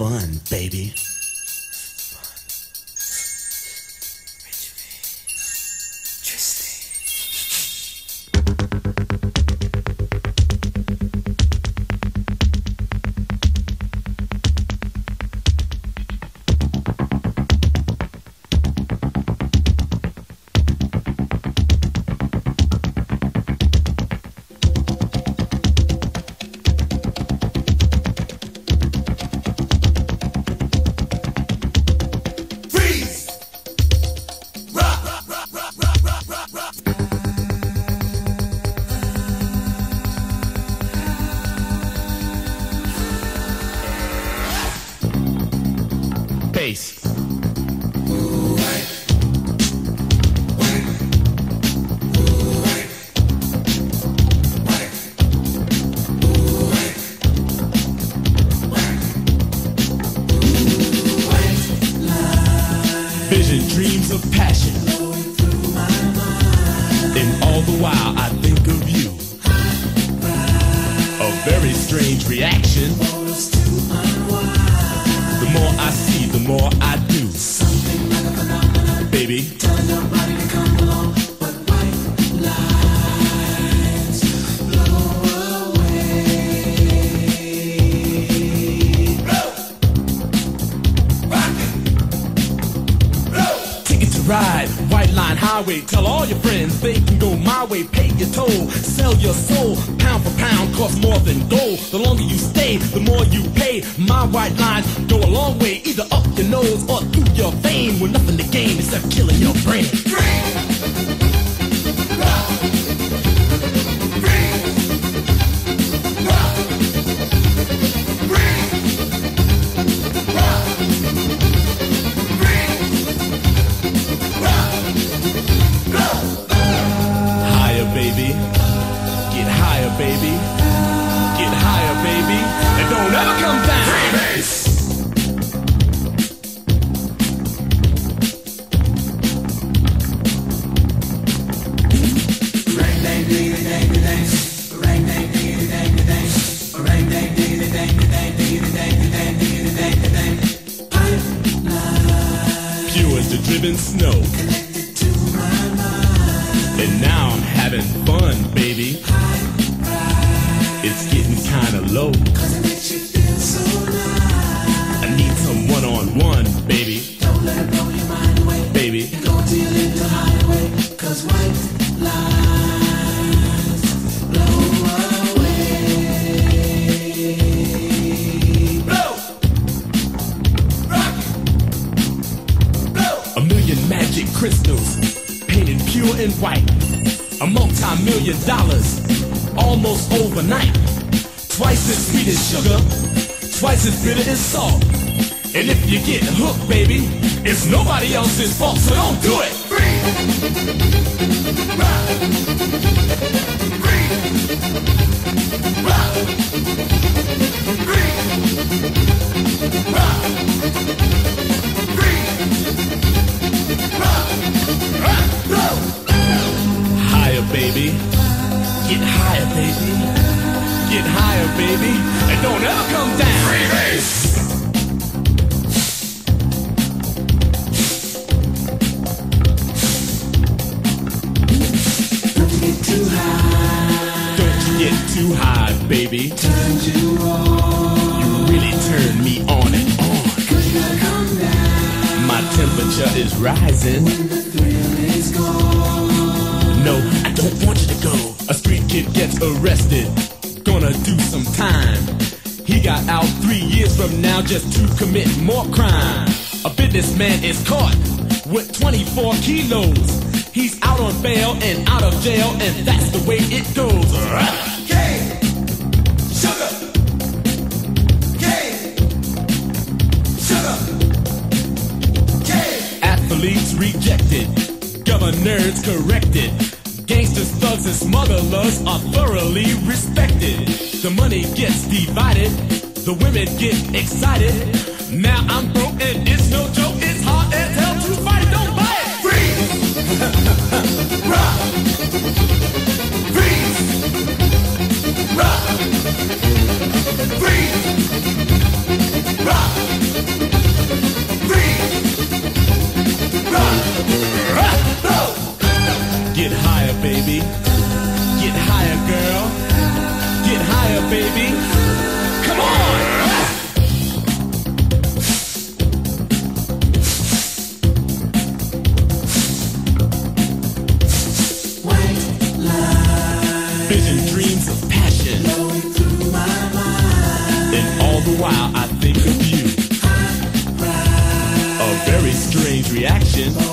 fun, baby. Bass. Vision, dreams of passion. And all the while I think of you. A very strange reaction. Highway. Tell all your friends they can go my way. Pay your toll, sell your soul. Pound for pound, cost more than gold. The longer you stay, the more you pay. My white lines go a long way, either up your nose or through your vein. With nothing to gain except killing your brain. Higher, As snow. And now I'm having fun, baby. It's getting kinda low. Crystals, painted pure and white. A multi-million dollars, almost overnight. Twice as sweet as sugar, twice as bitter as salt. And if you get hooked, baby, it's nobody else's fault, so don't do it. Higher, baby. Get higher, baby. And don't ever come down. Freebase! Too high. Don't you get too high, baby. You on. You really turn me on and on. My temperature is rising. When the thrill is gone. No, I don't want you to go. A street kid gets arrested, gonna do some time. He got out three years from now just to commit more crime. A businessman is caught with 24 kilos. He's out on bail and out of jail, and that's the way it goes. Sugar. Cane. Sugar. Cane. Athletes rejected, governors corrected. Gangsters, thugs, and smugglers are thoroughly respected. The money gets divided, the women get excited. Now I'm broke and it's no strange reaction.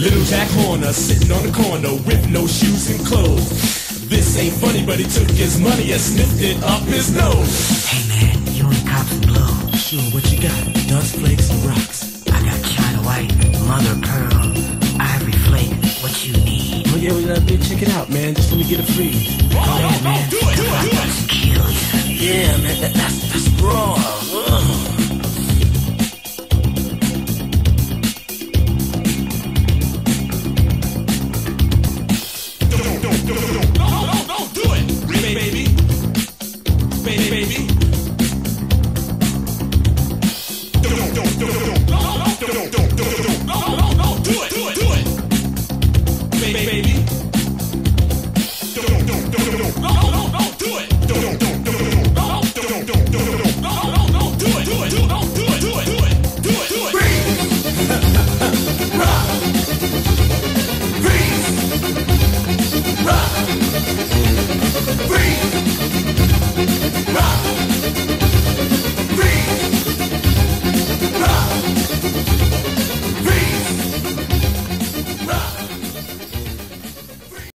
Little Jack Horner sitting on the corner with no shoes and clothes. This ain't funny, but he took his money and sniffed it up his nose. Hey man, you ain't cops and blue. Sure, what you got? Dust flakes and rocks. I got China white, mother pearl, ivory flake. What you need? Oh yeah, well, uh, bitch, check it out, man. Just let me get a freeze. Go ahead, man. do it, do it, do it. Kill you. Yeah, man, that, that's that's raw.